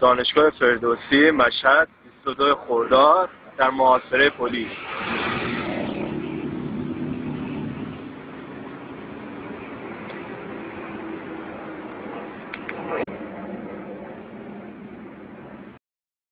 دانشگاه فردوسی مشهد 22 خرداد در محاصره پلیس.